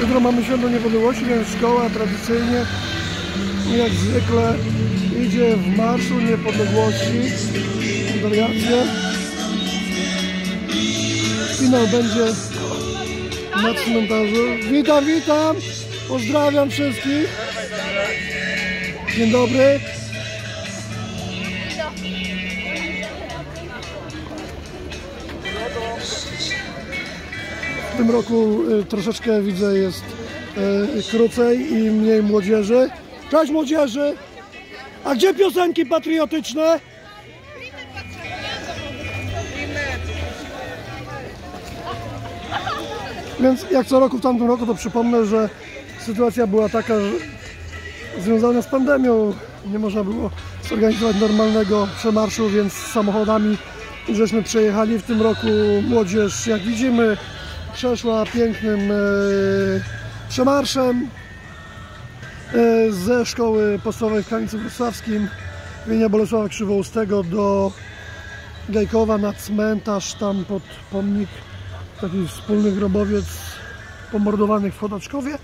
Jutro mamy Święto Niepodległości, więc szkoła tradycyjnie, jak zwykle, idzie w Marszu Niepodległości. Delegację. Finał będzie na cmentarzu. Witam, witam! Pozdrawiam wszystkich. Dzień dobry. W tym roku y, troszeczkę widzę jest y, krócej i mniej młodzieży. Cześć młodzieży! A gdzie piosenki patriotyczne? Więc jak co roku w tamtym roku to przypomnę, że sytuacja była taka, że związana z pandemią nie można było zorganizować normalnego przemarszu, więc samochodami żeśmy przejechali. W tym roku młodzież, jak widzimy, przeszła pięknym e, przemarszem e, ze szkoły podstawowej w Kamieniu Wrocławskim imienia Bolesława Krzywoustego do Gajkowa na cmentarz, tam pod pomnik, taki wspólny grobowiec pomordowanych w Chodaczkowie.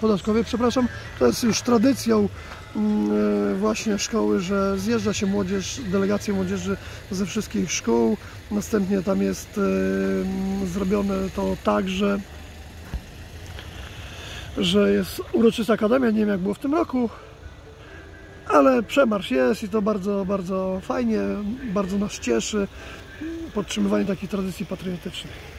Chodaczkowie, przepraszam. To jest już tradycją mm, e, właśnie szkoły, że zjeżdża się młodzież, delegacje młodzieży ze wszystkich szkół. Następnie tam jest e, mm, zrobione to tak, że że jest uroczysta akademia, nie wiem jak było w tym roku, ale przemarsz jest i to bardzo, bardzo fajnie, bardzo nas cieszy podtrzymywanie takich tradycji patriotycznych.